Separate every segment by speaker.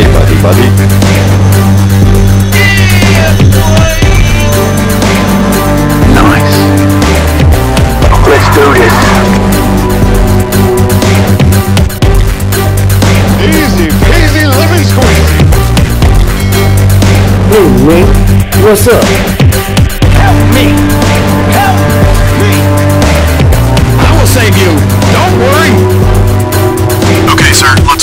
Speaker 1: buddy. Buddy.
Speaker 2: Nice. Let's do this.
Speaker 1: Easy peasy lemon squeezy.
Speaker 3: Hey, Link, what's up?
Speaker 2: Help me! Help me!
Speaker 1: I will save you. Don't worry.
Speaker 4: Okay, sir. Let's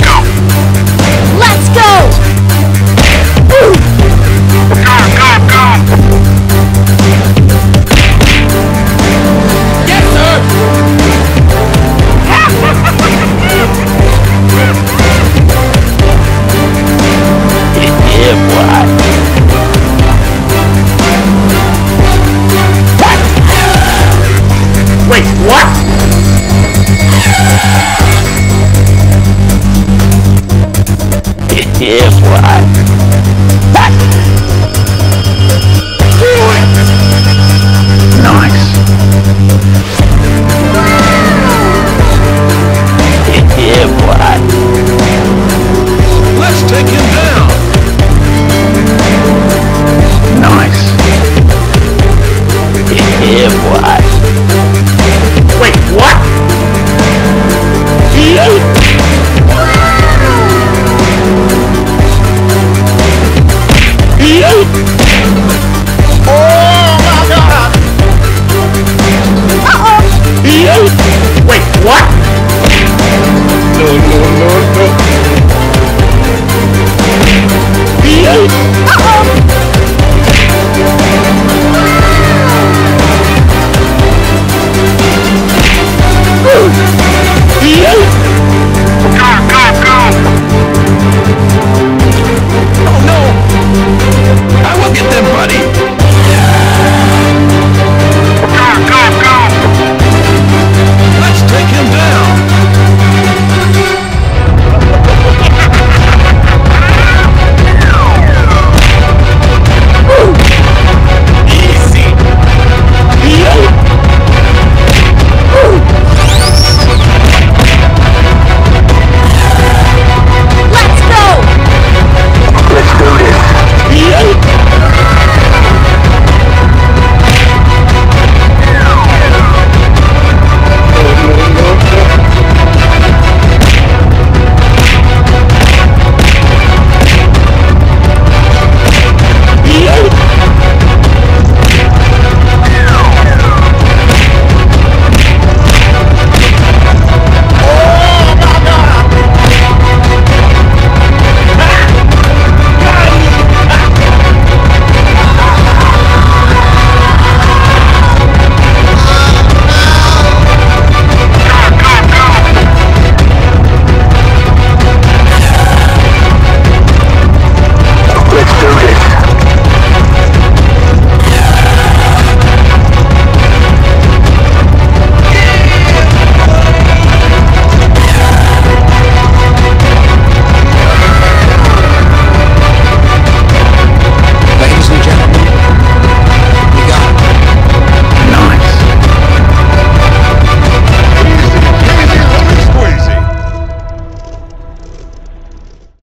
Speaker 2: Yeah, boy.